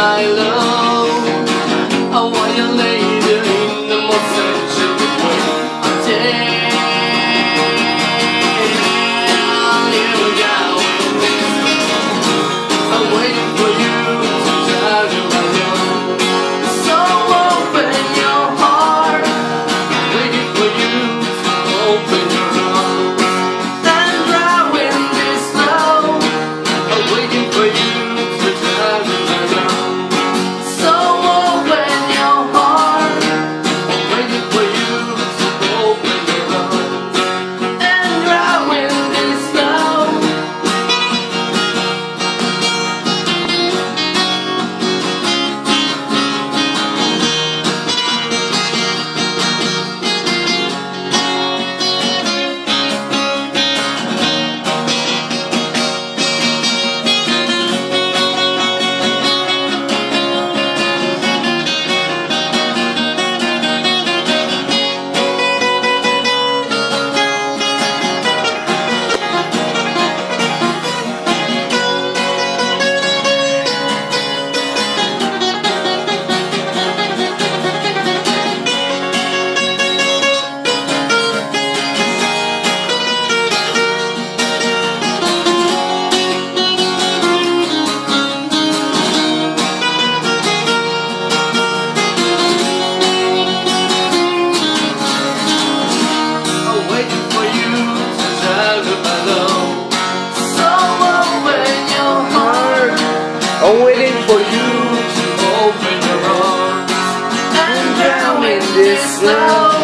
I love. Oh, slow.